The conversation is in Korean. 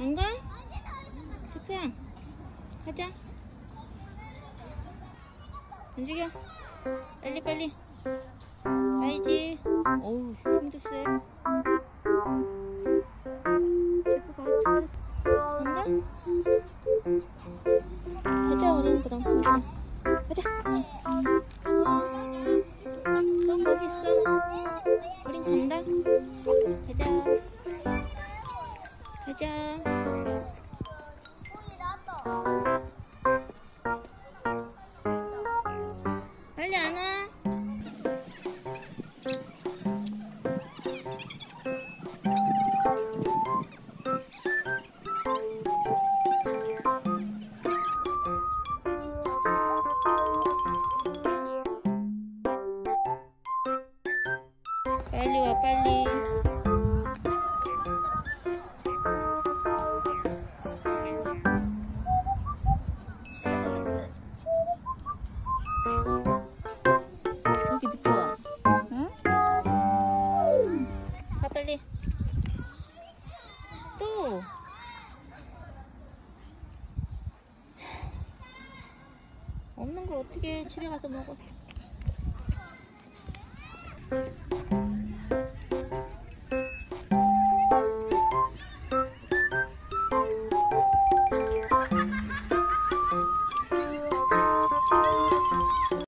안 가? 태태야 가자. 움직여. 빨리 빨리. 가야지. 어우 힘도 세 간다? 가자 우린 그럼. 가자. 가자 너 거기 있어. 우린 간다. 가자 가자 빨리 안 와? 빨리 와 빨리 빨리. 또. 없는 걸 어떻게 집에 가서 먹어